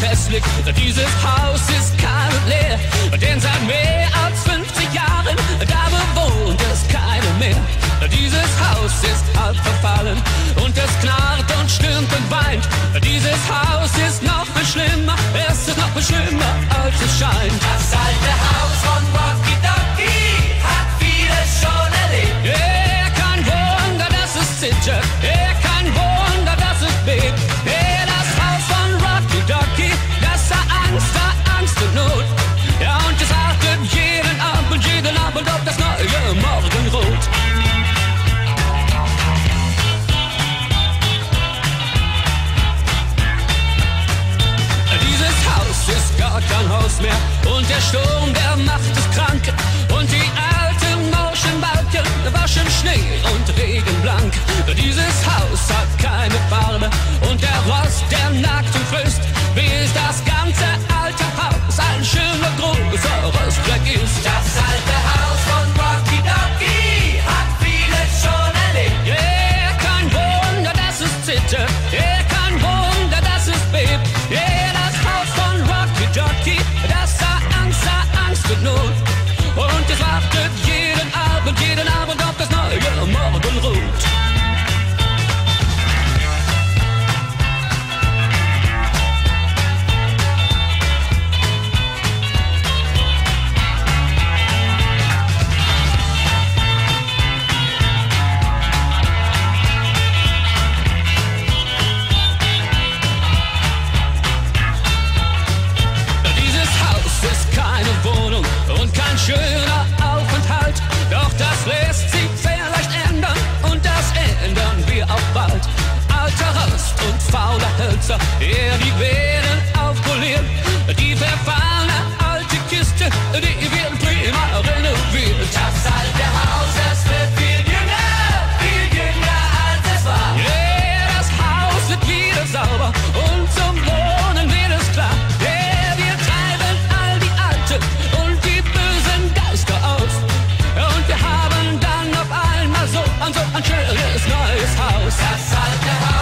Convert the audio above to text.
Testblick. Dieses Haus ist kalt leer. denn seit mehr als 50 Jahren, da bewohnt es keine mehr. Dieses Haus ist halb verfallen und es knarrt und stürmt und weint. Dieses Haus ist noch viel schlimmer, es ist noch viel schlimmer, als es scheint. mehr Und der Sturm, der macht es krank. Und die There's no house outside the house.